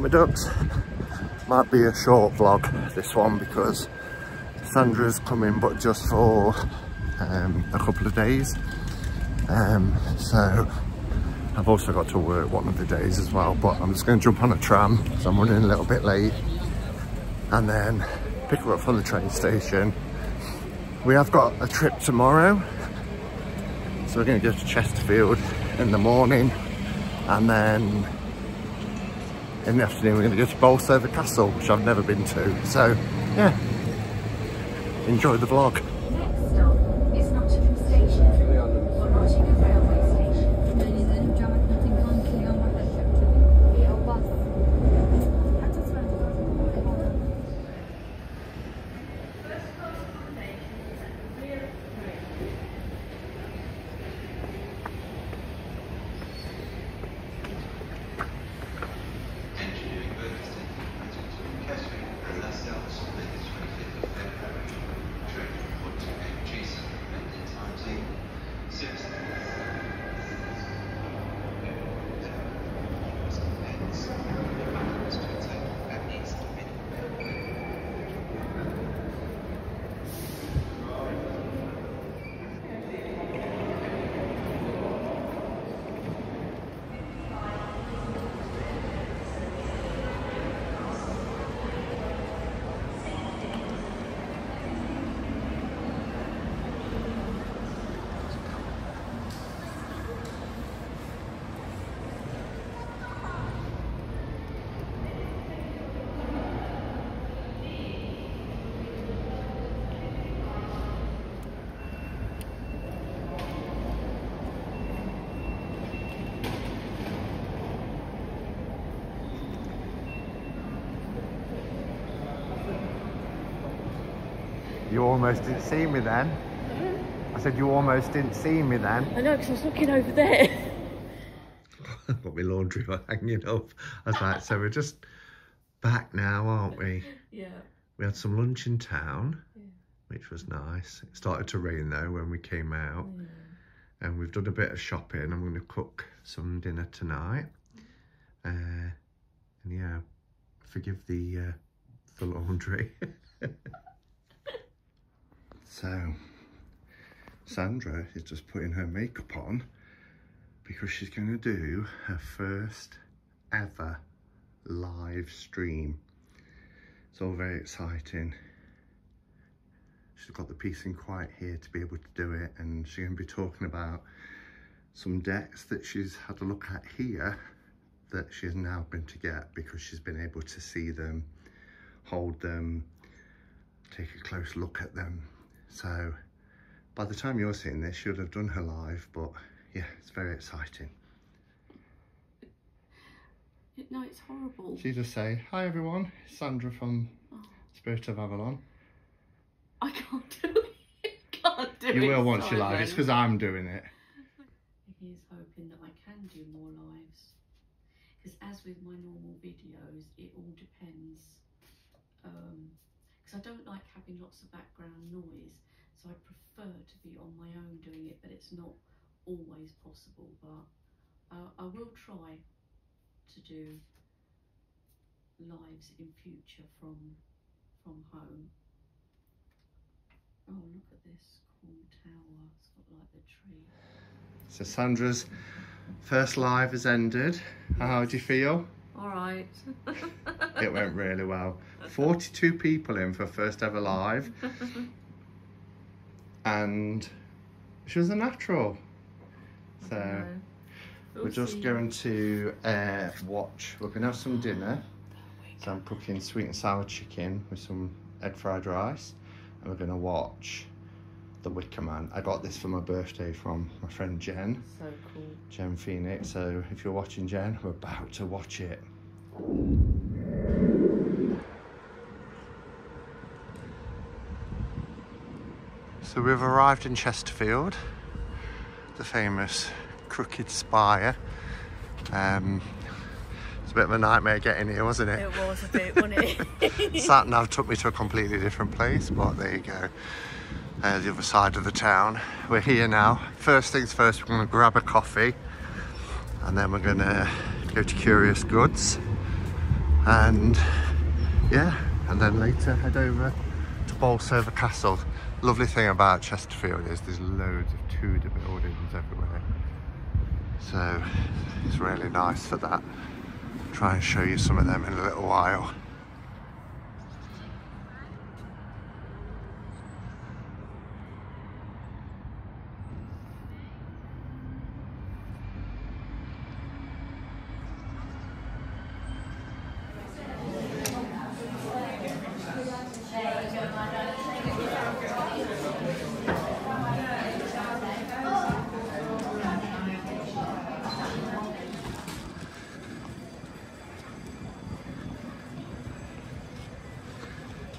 My ducks. Might be a short vlog this one because Sandra's coming but just for um, a couple of days. Um, so I've also got to work one of the days as well but I'm just going to jump on a tram because I'm running a little bit late and then pick her up from the train station. We have got a trip tomorrow so we're going to go to Chesterfield in the morning and then in the afternoon we're going to go to Bolsover Castle which I've never been to. So yeah. Enjoy the vlog Next stop is Nottingham Station or Nottingham Railway Station. you almost didn't see me then. I said you almost didn't see me then. I know, because I was looking over there. got my laundry hanging up I was like so we're just back now aren't we? Yeah. we had some lunch in town which was nice. It started to rain though when we came out. And we've done a bit of shopping. I'm going to cook some dinner tonight. Uh, and yeah forgive the uh, the laundry so Sandra is just putting her makeup on because she's going to do her first ever live stream. It's all very exciting. She's got the peace and quiet here to be able to do it and she's going to be talking about some decks that she's had a look at here that she's now been to get because she's been able to see them hold them take a close look at them so by the time you're seeing this she'll have done her live but yeah it's very exciting No, it's horrible. she just say hi everyone Sandra from oh. Spirit of Avalon I can't do it. can't do it. you will once you live it's because I'm doing it Here's hoping that I can do more lives. Because as with my normal videos, it all depends. Um, Because I don't like having lots of background noise, so I prefer to be on my own doing it, but it's not always possible. But uh, I will try to do lives in future from from home. Oh, look at this cool tower. It's got like the tree. so Sandra's first live has ended how do you feel All right. it went really well. 42 people in for first ever live. And she was a natural. So we're just going to uh, watch. We're going to have some dinner. So I'm cooking sweet and sour chicken with some egg fried rice. And we're going to watch The Wicker Man. I got this for my birthday from my friend Jen. So cool. Jen Phoenix. So if you're watching Jen we're about to watch it So we've arrived in Chesterfield, the famous Crooked Spire. Um, it's a bit of a nightmare getting here, wasn't it? It was a bit, wasn't it? Sat nav took me to a completely different place, but there you go. Uh, the other side of the town. We're here now. First things first, we're going to grab a coffee and then we're going to go to Curious Goods And yeah, and then later head over to Bolsover Castle. Lovely thing about Chesterfield is there's loads of Tudor buildings everywhere. So it's really nice for that. Try and show you some of them in a little while.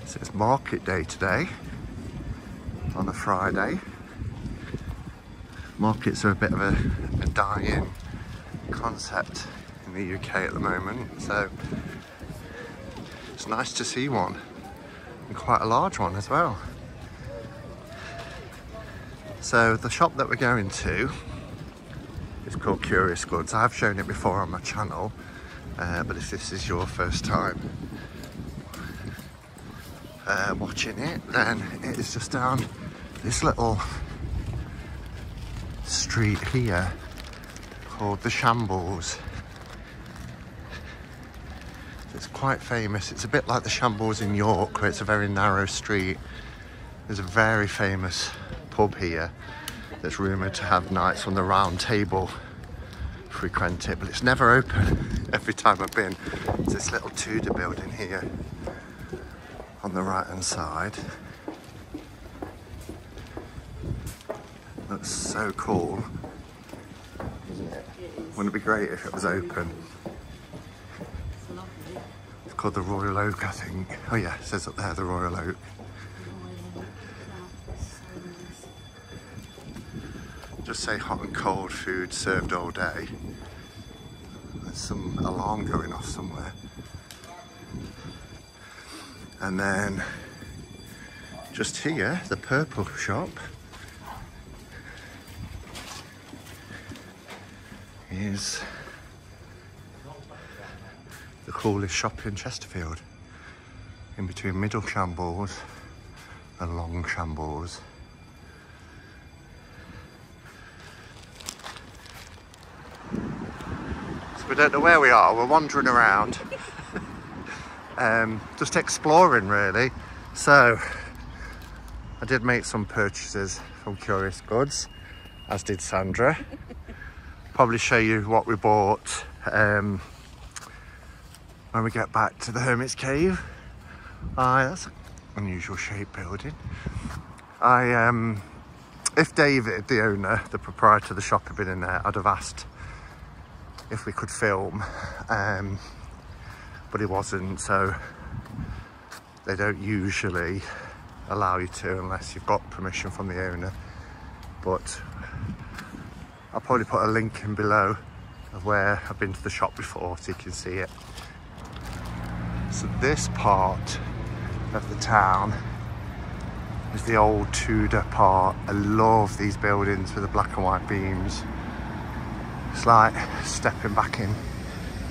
So it's market day today on a Friday. Markets are a bit of a, a dying concept in the UK at the moment, so it's nice to see one and quite a large one as well. So the shop that we're going to is called Curious Goods. I've shown it before on my channel, uh, but if this is your first time uh, watching it, then it is just down this little street here called the Shambles. It's quite famous. It's a bit like the Shambles in York, where it's a very narrow street. There's a very famous pub here that's rumoured to have knights on the round table frequent it, but it's never open every time I've been. It's this little Tudor building here on the right hand side. Looks so cool, isn't it? Wouldn't it be great if it was open? It's called the Royal Oak, I think. Oh yeah, it says up there, the Royal Oak. Just say hot and cold food served all day. There's some alarm going off somewhere. And then just here, the purple shop is the coolest shop in Chesterfield. In between Middle Shambles and Long Shambles. So we don't know where we are, we're wandering around. um, just exploring really. So I did make some purchases from Curious Goods, as did Sandra. Probably show you what we bought um, when we get back to the Hermit's Cave. Aye, that's an unusual shaped building. I um, if David, the owner, the proprietor of the shop had been in there, I'd have asked if we could film, um, but it wasn't, so they don't usually allow you to unless you've got permission from the owner. But I'll probably put a link in below of where I've been to the shop before so you can see it. So this part of the town is the old Tudor part. I love these buildings with the black and white beams. It's like stepping back in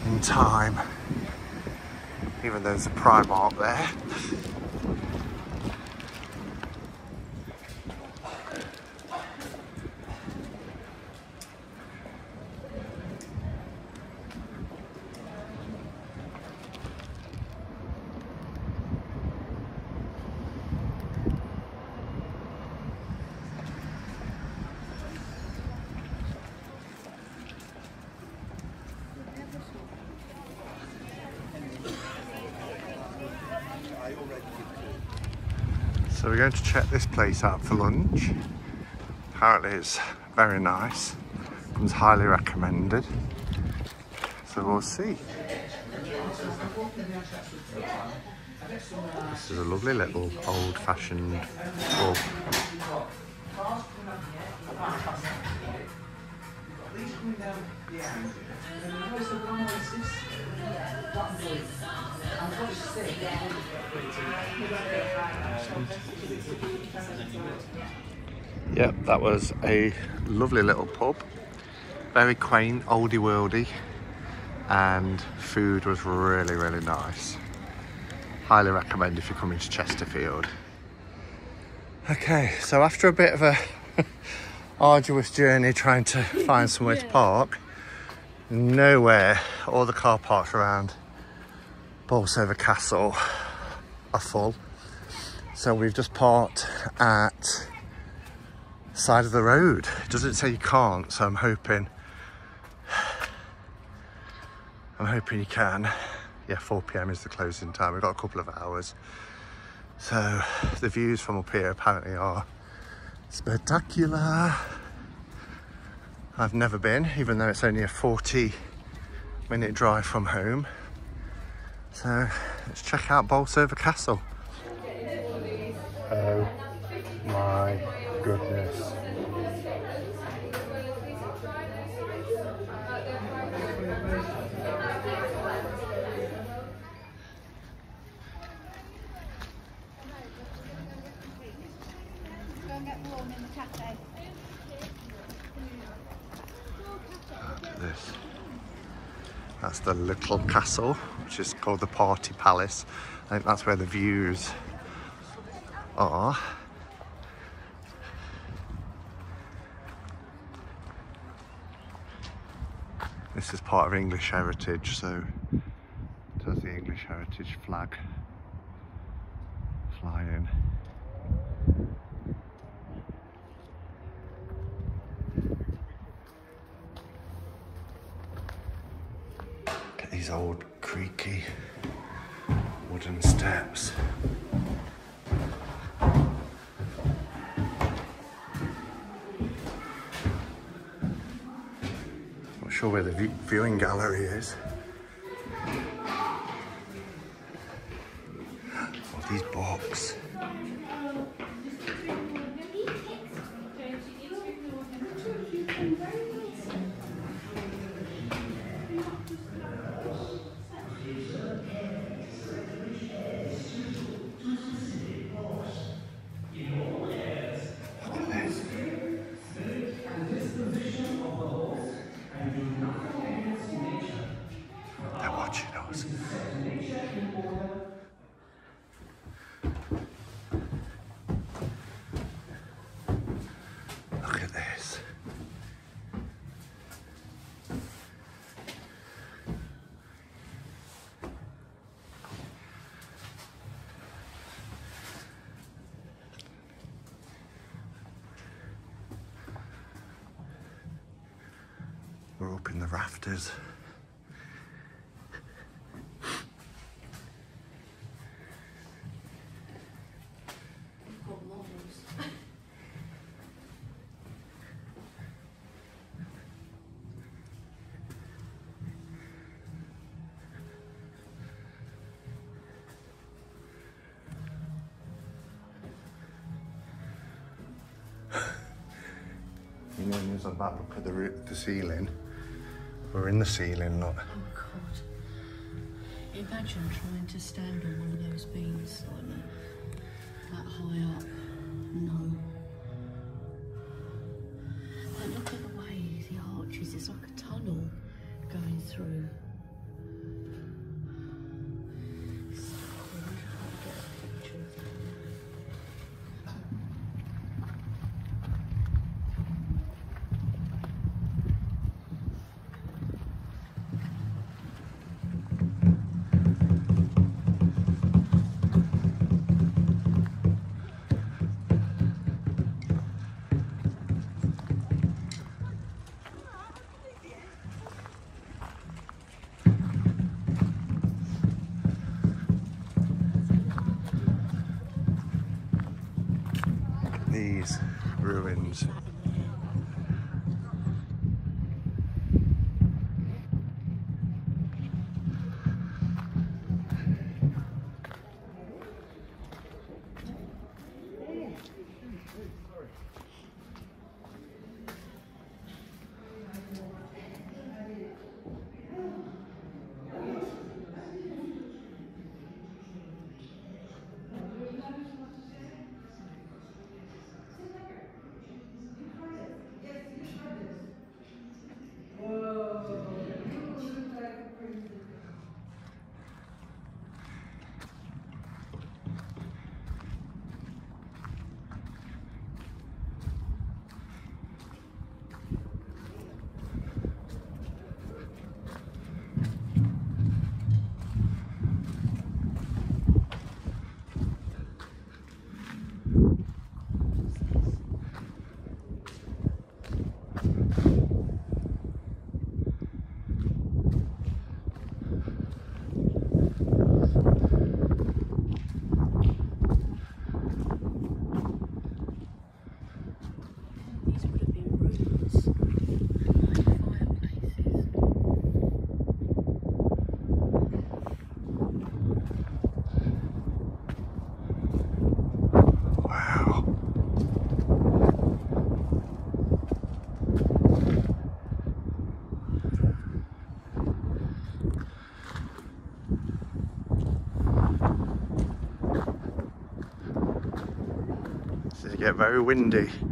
in time. Even though there's a Primark there. Check this place out for lunch. Apparently it's very nice. Comes highly recommended. So we'll see. This is a lovely little old-fashioned pub. Yep, that was a lovely little pub. Very quaint, oldie worldy. and food was really, really nice. Highly recommend if you're coming to Chesterfield. Okay, so after a bit of a arduous journey trying to find somewhere to park, nowhere, all the car parks around Bolsover Castle are full. So we've just parked at side of the road. It doesn't say you can't, so I'm hoping I'm hoping you can. Yeah, 4 p.m. is the closing time. We've got a couple of hours. So the views from up here apparently are spectacular. I've never been, even though it's only a 40 minute drive from home. So let's check out Bolsover Castle. Oh my goodness. Go and get warm in the cafe. Look at this. That's the little castle, which is called the Party Palace. I think that's where the views are. This is part of English heritage, so does the English heritage flag flying. Look at these old creaky wooden steps. Not sure where the view- viewing gallery is. Oh, these books. Look at this. They're watching us. Look at this. We're up in the rafters. We've got models. You know, as look at the, the ceiling. We're in the ceiling, look. Oh God. Imagine trying to stand on one of those beams. That high up. Get very windy.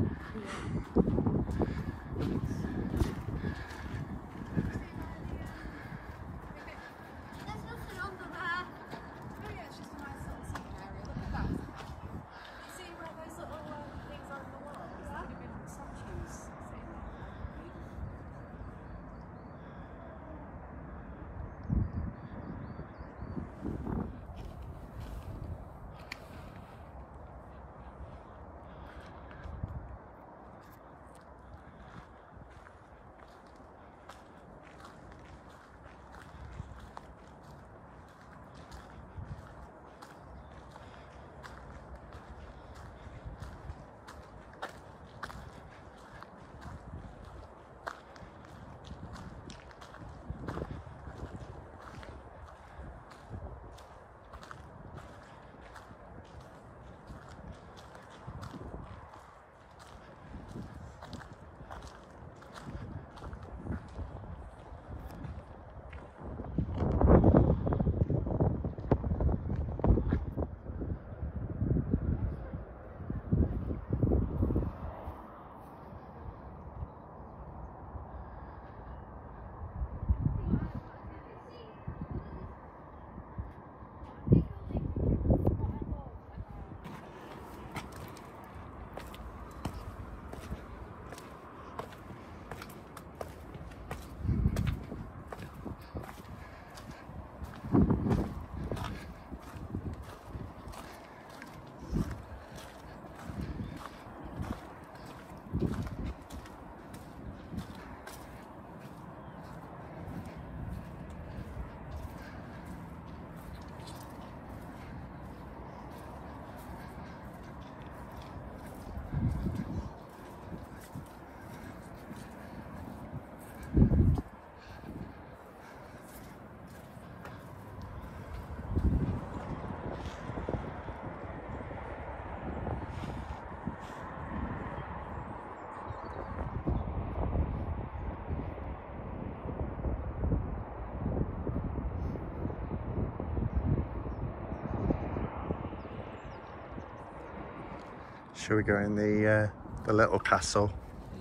Shall we go in the uh, the little castle?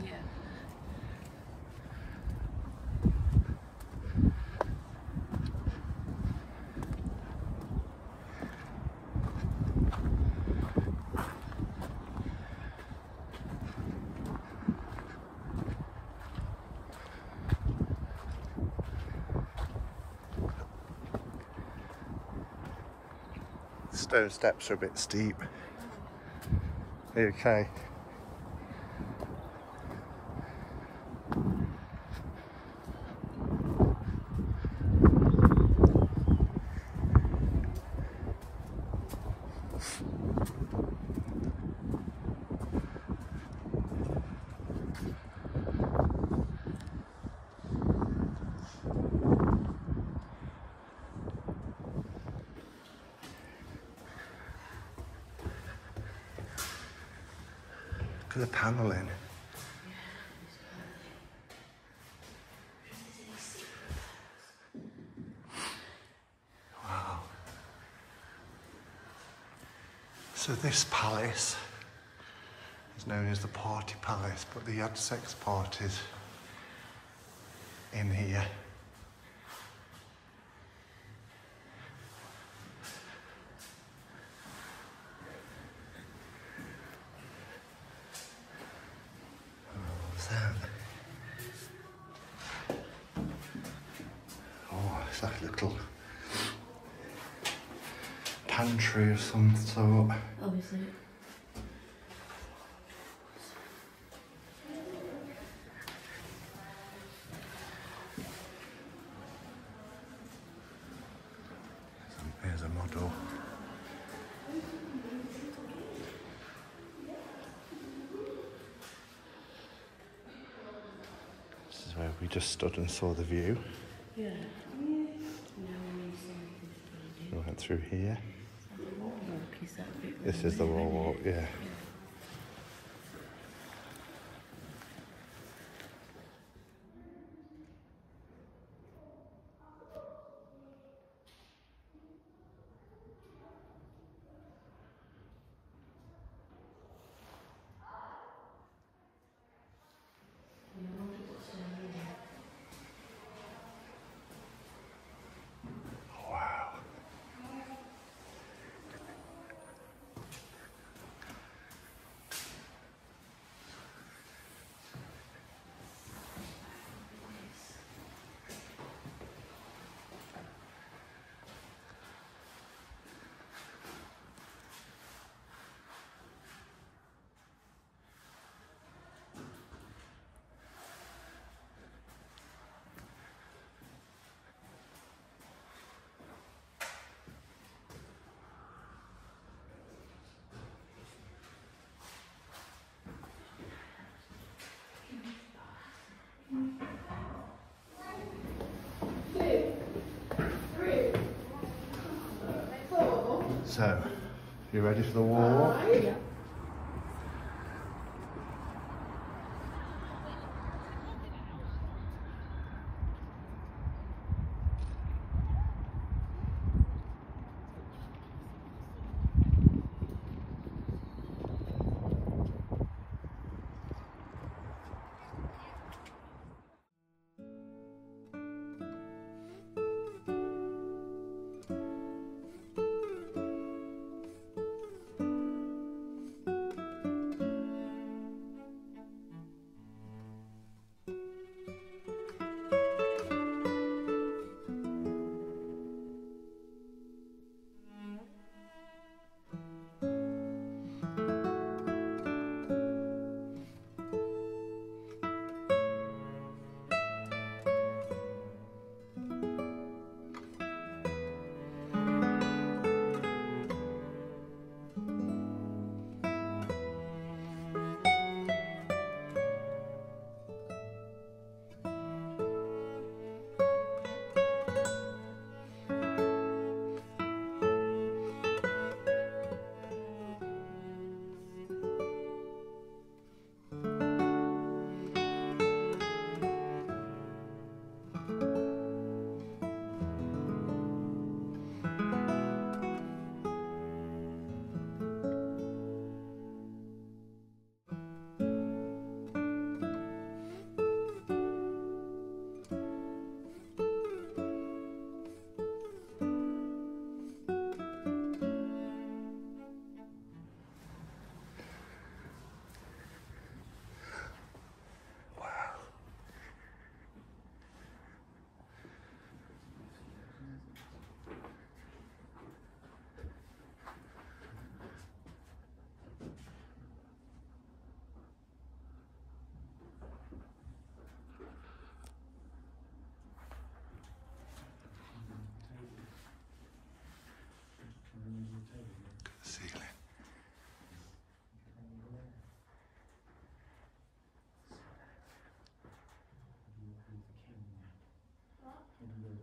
Yeah. Stone steps are a bit steep. Okay? Look at the paneling. Wow. So this palace is known as the Party Palace, but they had sex parties in here. What's that? Oh, it's like a little pantry of some sort. Obviously. Here's a model. This is where we just stood and saw the view. Yeah. Now We went through here. building. Walk, is that bit This is the walk, yeah. So, you ready for the walk? Ceiling.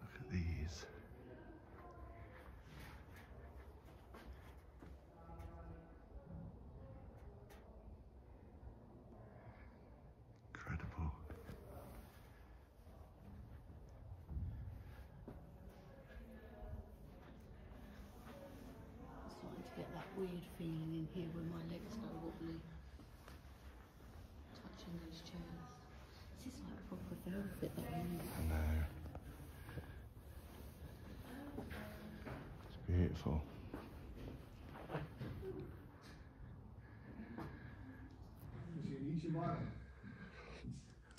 Look at these. Incredible. I'm starting to get that weird feeling in here when my legs go wobbly. Touching these chairs. This is like proper velvet that I'm in. I know. It's beautiful.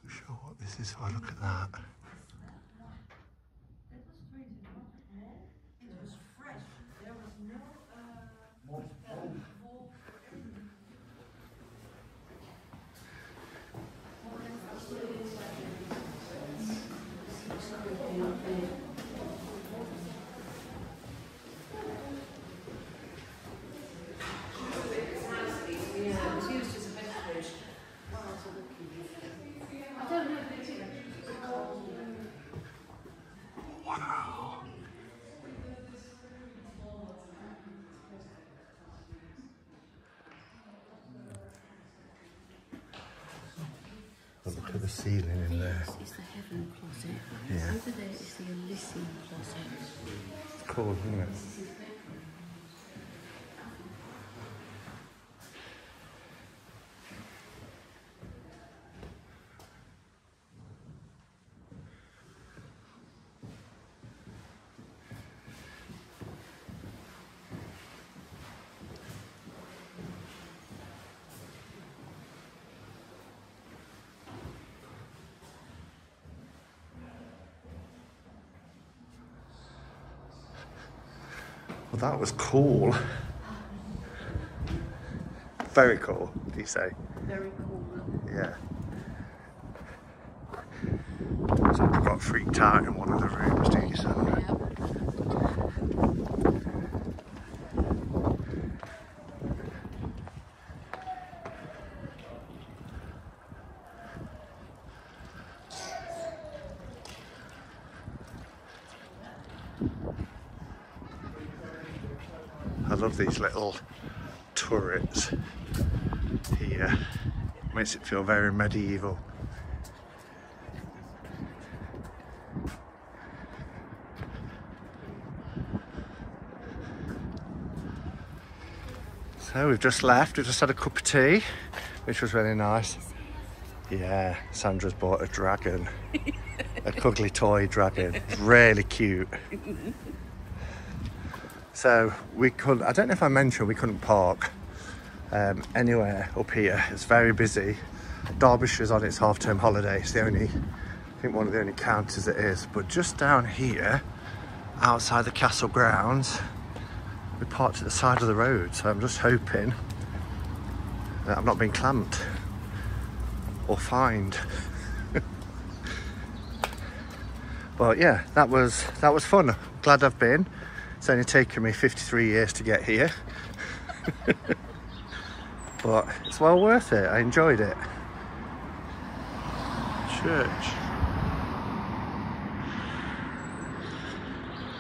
I'm sure what this is if I look at that. Wow. Oh, look at the ceiling in there. This is the heaven closet. Yeah. Over there is the Elysium closet. It's cool, isn't it? That was cool. Very cool, do you say? Very cool. Yeah. So we got freaked out in one of the rooms, do you, Sandra? Yeah. love these little turrets here. Makes it feel very medieval. So we've just left, we've just had a cup of tea, which was really nice. Yeah, Sandra's bought a dragon, a cuddly toy dragon, really cute. So we could, I don't know if I mentioned we couldn't park um, anywhere up here. It's very busy. Derbyshire's on its half-term holiday. It's the only, I think one of the only counties it is. But just down here, outside the castle grounds, we parked at the side of the road. So I'm just hoping that I'm not being clamped or fined. but yeah, that was that was fun. Glad I've been. It's only taken me 53 years to get here. but it's well worth it. I enjoyed it. Church.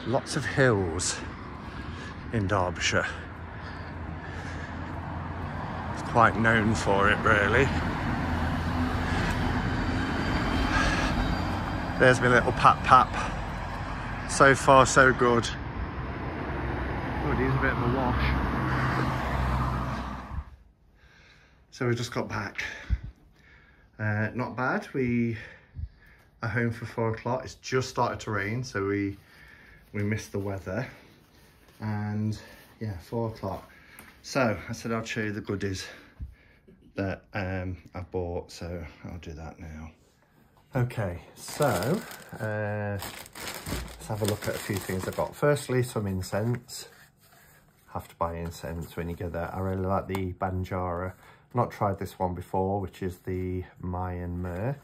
Lots of hills in Derbyshire. It's quite known for it really. There's my little pap pap. So far so good. Needs a bit of a wash. So we just got back. Uh, not bad. We are home for four o'clock. It's just started to rain, so we we missed the weather. And yeah, four o'clock. So I said I'll show you the goodies that um, I bought. So I'll do that now. Okay, so uh, let's have a look at a few things I've got. Firstly, some incense have to buy incense when you get there. I really like the Banjara. Not tried this one before, which is the Mayan myrrh.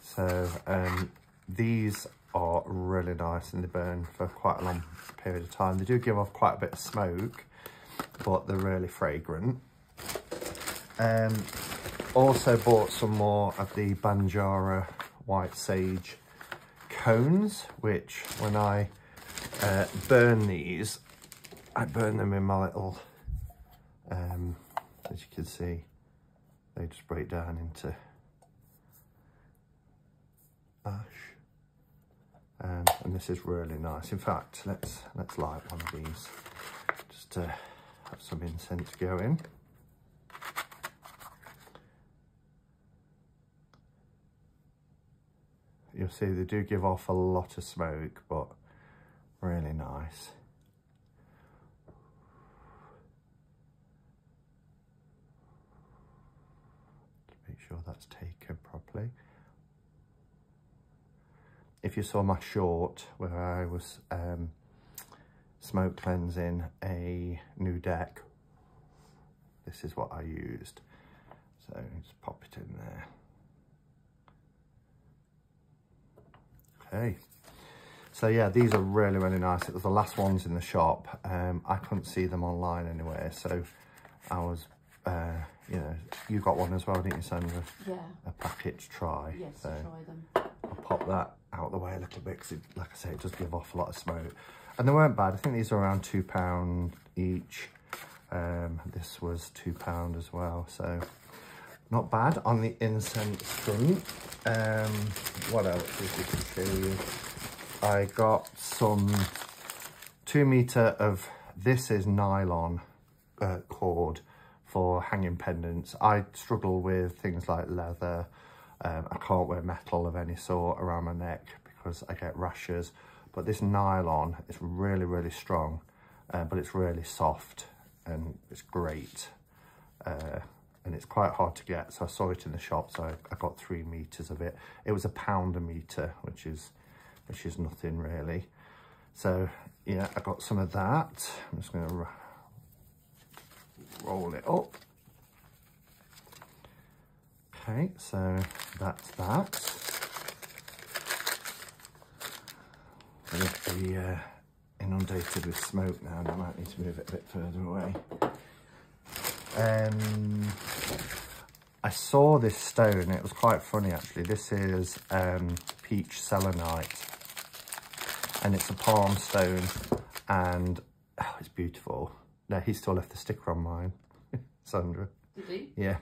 So um, these are really nice and they burn for quite a long period of time. They do give off quite a bit of smoke, but they're really fragrant. Um, also bought some more of the Banjara white sage cones, which when I uh, burn these, I burn them in my little, um, as you can see, they just break down into ash. Um, and this is really nice. In fact, let's let's light one of these just to have some incense going. You'll see they do give off a lot of smoke, but really nice. make sure that's taken properly. If you saw my short where I was um, smoke cleansing a new deck, this is what I used. So just pop it in there. Okay. So yeah, these are really, really nice. It was the last ones in the shop. Um, I couldn't see them online anywhere. So I was, uh, you know, you got one as well, didn't you, Sandra? Yeah. A packet to try. Yes, so try them. I'll pop that out the way a little bit because, like I say, it does give off a lot of smoke. And they weren't bad. I think these are around £2 each. Um, this was £2 as well. So not bad on the incense front. Um, what else is we can show you? I got some two meter of, this is nylon uh, cord for hanging pendants. I struggle with things like leather. Um, I can't wear metal of any sort around my neck because I get rashes. But this nylon is really, really strong, uh, but it's really soft and it's great. Uh, and it's quite hard to get. So I saw it in the shop, so I, I got three meters of it. It was a pound a meter, which is which is nothing really. So yeah, I got some of that. I'm just going to roll it up. Okay, so that's that. To be uh, inundated with smoke now and I might need to move it a bit further away. Um, I saw this stone, it was quite funny actually. This is um, peach selenite and it's a palm stone and oh, it's beautiful. No, he still left the sticker on mine. Sandra. Did he? Yeah.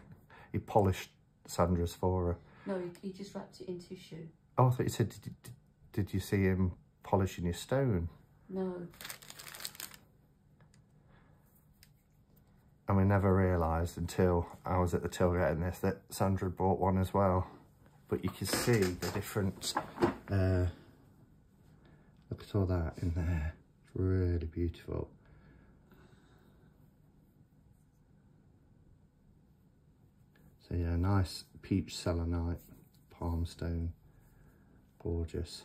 He polished Sandra's for her. No, he, he just wrapped it into his shoe. Oh, I thought you said, did, did, did you see him polishing your stone? No. And we never realised until I was at the till getting this that Sandra bought one as well. But you can see the different, uh, look at all that in there. It's really beautiful. So yeah, nice peach selenite, palm stone, gorgeous.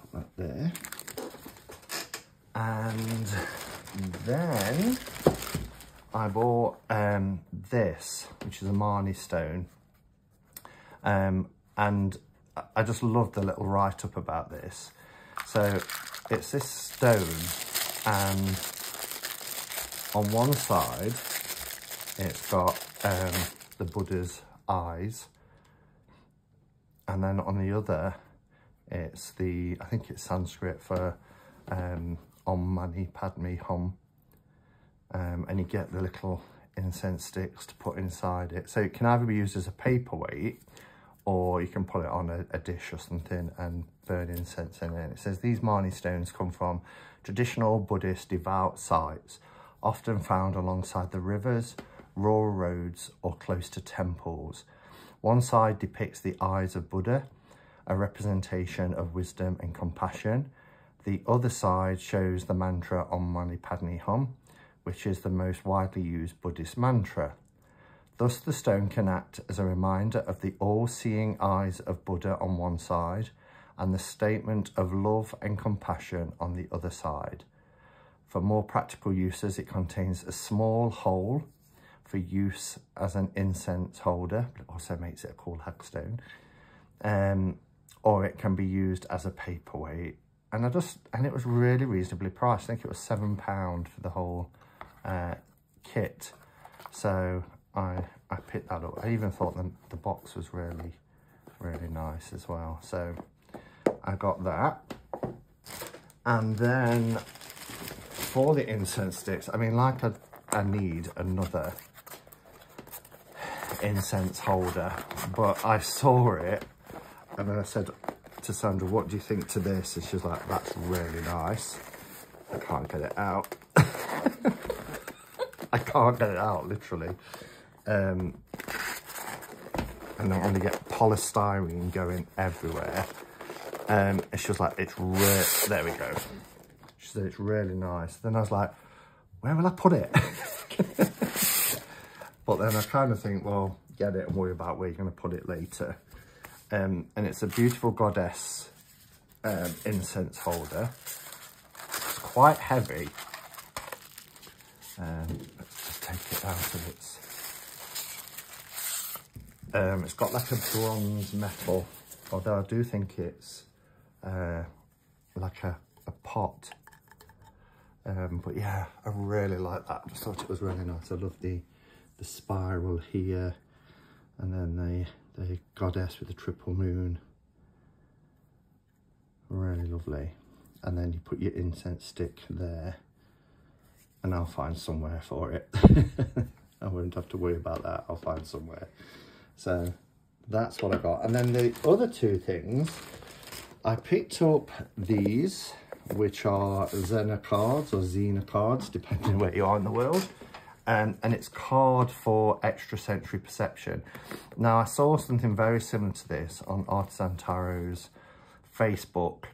Put that there. And then I bought um, this, which is a Mani stone. Um, and I- just love the little write-up about this. So it's this stone and on one side it's got um, the Buddha's eyes and then on the other it's the, I think it's Sanskrit for um, Om Mani Padme Hum um, and you get the little incense sticks to put inside it. So it can either be used as a paperweight or you can put it on a, a dish or something and burn incense in it. It says these Mani stones come from traditional Buddhist devout sites, often found alongside the rivers, rural roads or close to temples. One side depicts the eyes of Buddha, a representation of wisdom and compassion. The other side shows the mantra Om Mani Padme Hum, which is the most widely used Buddhist mantra. Thus, the stone can act as a reminder of the all-seeing eyes of Buddha on one side and the statement of love and compassion on the other side. For more practical uses, it contains a small hole for use as an incense holder, also makes it a cool hagstone. Um, or it can be used as a paperweight. And I just, and it was really reasonably priced. I think it was seven pound for the whole uh, kit. So I I picked that up. I even thought the, the box was really, really nice as well. So I got that. And then for the incense sticks, I mean, like I, I need another incense holder, but I saw it and then I said to Sandra, what do you think to this? And she's like, that's really nice. I can't get it out. I can't get it out, literally. Um, and I'm going to get polystyrene going everywhere. Um, and she was like, it's really, there we go. She said, it's really nice. Then I was like, where will I put it? but then I kind of think, well, get it and worry about where you're going to put it later. Um, and it's a beautiful goddess um, incense holder. It's quite heavy. Um, let's just take it out of its... Um, it's got like a bronze metal, although I do think it's uh, like a, a pot. Um, but yeah, I really like that. I just thought it was really nice. I love the the spiral here, and then the the goddess with the triple moon. Really lovely. And then you put your incense stick there, and I'll find somewhere for it. I won't have to worry about that. I'll find somewhere. So that's what I got. And then the other two things, I picked up these, which are Zener cards or Zener cards, depending where you are in the world. Um, and it's card for extrasensory perception. Now, I saw something very similar to this on Artisan Tarot's Facebook.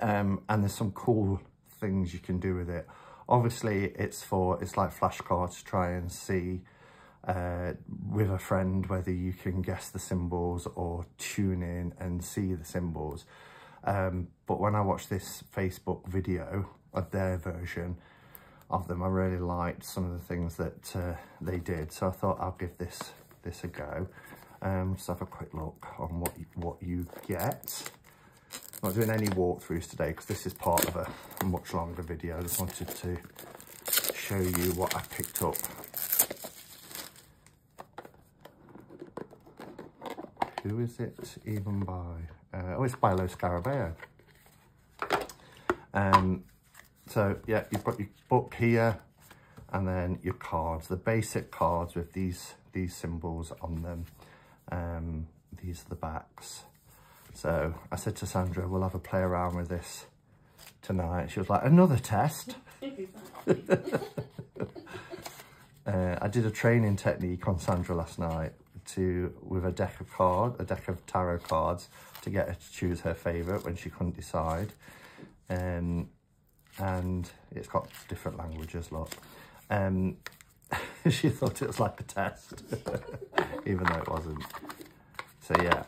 Um, and there's some cool things you can do with it. Obviously, it's for, it's like flashcards to try and see uh, with a friend whether you can guess the symbols or tune in and see the symbols. Um, but when I watched this Facebook video of their version of them, I really liked some of the things that uh, they did. So I thought I'll give this this a go. Um, just have a quick look on what you, what you get. I'm not doing any walkthroughs today because this is part of a much longer video. I just wanted to show you what I picked up. Who is it even by? Uh, oh, it's by Lo Scarabeo. Um, so yeah, you've got your book here and then your cards, the basic cards with these, these symbols on them. Um, these are the backs. So I said to Sandra, we'll have a play around with this tonight. She was like, another test? uh, I did a training technique on Sandra last night to with a deck of card, a deck of tarot cards to get her to choose her favourite when she couldn't decide. Um, and it's got different languages, look. Um, she thought it was like a test, even though it wasn't. So yeah.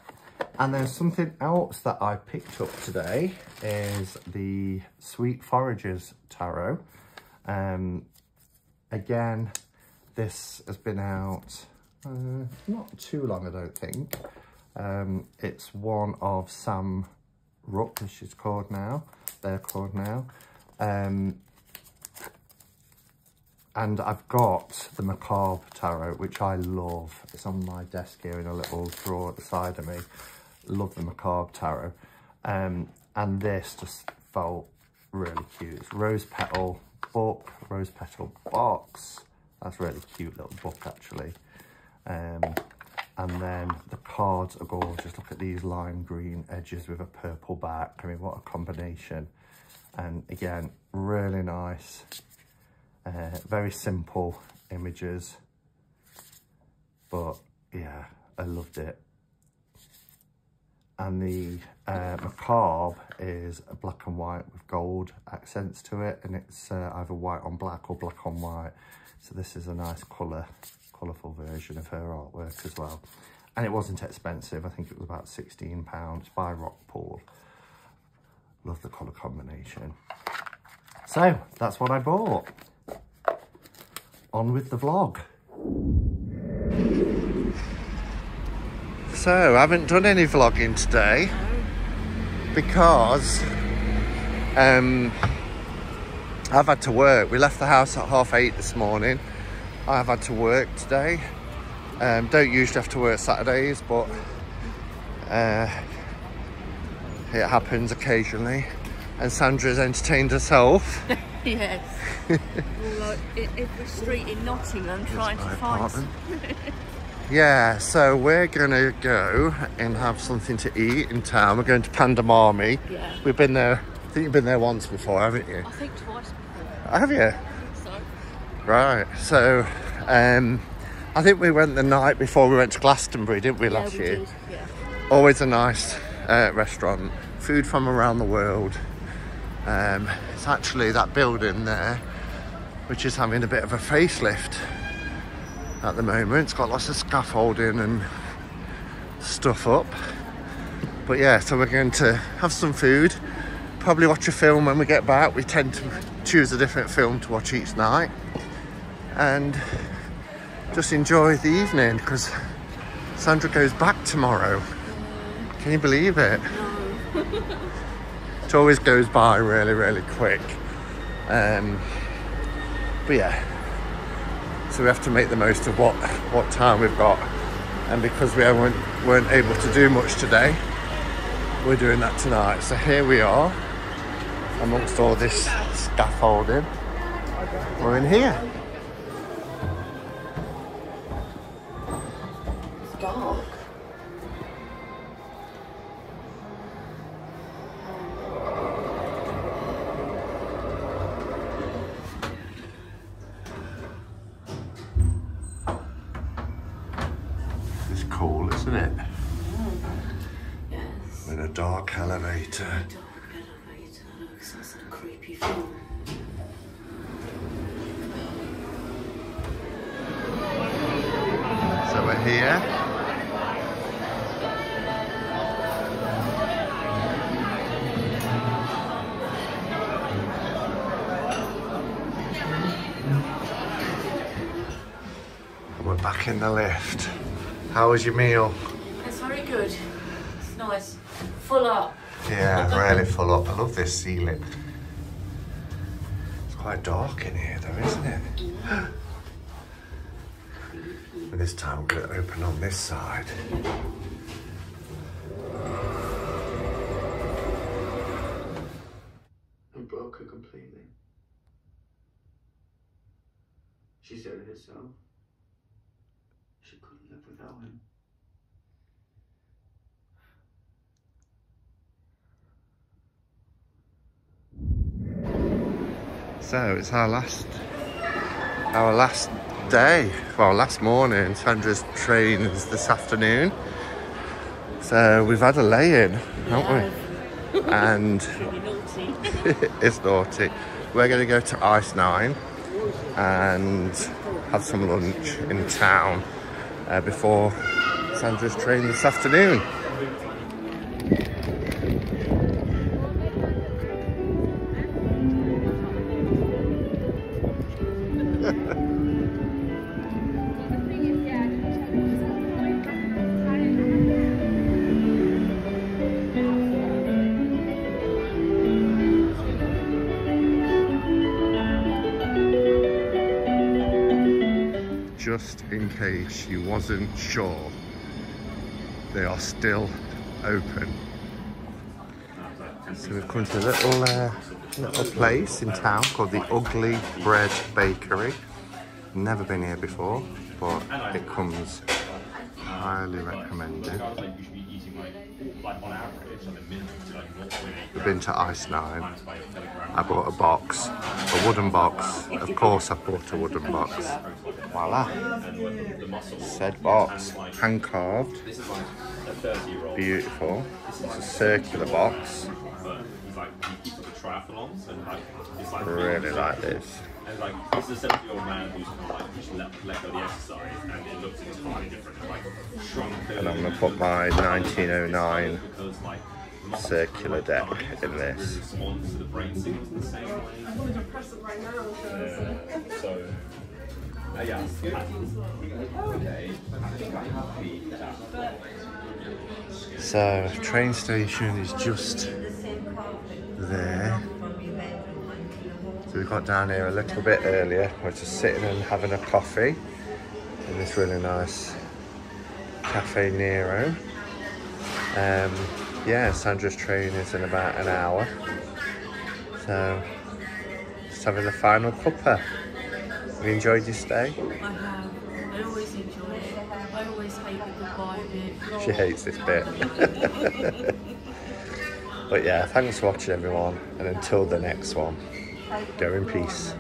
And then something else that I picked up today is the Sweet Forages Tarot. Um, again, this has been out uh, not too long, I don't think. Um, it's one of Sam Rook, as she's called now. They're called now. Um, and I've got the Macabre Tarot, which I love. It's on my desk here in a little drawer at the side of me. Love the Macabre Tarot. Um, and this just felt really cute. It's rose petal book, rose petal box. That's really cute little book, actually. Um, and then the cards are gorgeous. Look at these lime green edges with a purple back. I mean, what a combination. And again, really nice. Uh, very simple images. But yeah, I loved it. And the uh, macabre is black and white with gold accents to it. And it's uh, either white on black or black on white. So this is a nice colour, colourful version of her artwork as well. And it wasn't expensive. I think it was about £16 by Rockpool. Love the colour combination. So that's what I bought. On with the vlog. So I haven't done any vlogging today because um, I've had to work. We left the house at half eight this morning. I've had to work today. Um, don't usually have to work Saturdays, but uh, it happens occasionally. And Sandra's entertained herself. Yes. like every street in Nottingham trying to find. yeah, so we're gonna go and have something to eat in town. We're going to Pandamarmy. Yeah. We've been there, I think you've been there once before, haven't you? I think twice before. Have you? So Right, so um, I think we went the night before we went to Glastonbury, didn't we, yeah, last we year? did. Yeah. Always a nice uh, restaurant, food from around the world. Um, it's actually that building there, which is having a bit of a facelift at the moment. It's got lots of scaffolding and stuff up. But yeah, so we're going to have some food, probably watch a film when we get back. We tend to choose a different film to watch each night and just enjoy the evening because Sandra goes back tomorrow. Can you believe it? it always goes by really, really quick. Um, but yeah, so we have to make the most of what what time we've got. And because we haven't, weren't able to do much today, we're doing that tonight. So here we are, amongst all this scaffolding. We're in here. In the lift. How was your meal? It's very good. It's nice. Full up. Yeah, really full up. I love this ceiling. It's quite dark in here though, isn't it? And this time we're going to open on this side. I'm broken completely. She said it herself. She couldn't live without him. So it's our last, our last day. Well, last morning. Sandra's train is this afternoon. So we've had a lay-in, haven't we? And it's naughty. We're going to go to Ice Nine and have some lunch in town uh, before Sandra's train this afternoon. Case you wasn't sure, they are still open. So we've come to a little uh, little place in town called the Ugly Bread Bakery. Never been here before, but it comes highly recommended. We've been to Ice Nine. I bought a box, a wooden box. Of course, I bought a wooden box. Voila! Said box, hand carved, beautiful. It's a circular box. Really like this. And like, this is a 70 year old man who's like just the exercise and it looks entirely different. Like. And I'm gonna put my 1909 because like circular deck in this. So, train station is just there. So we got down here a little bit earlier. We're just sitting and having a coffee in this really nice Caffè Nero. Um, yeah, Sandra's train is in about an hour. So, just having the final cuppa. Have you enjoyed your stay? I have. I always enjoy it. I always hate the goodbye bit. She hates this bit. but yeah, thanks for watching everyone, and until the next one, go in peace.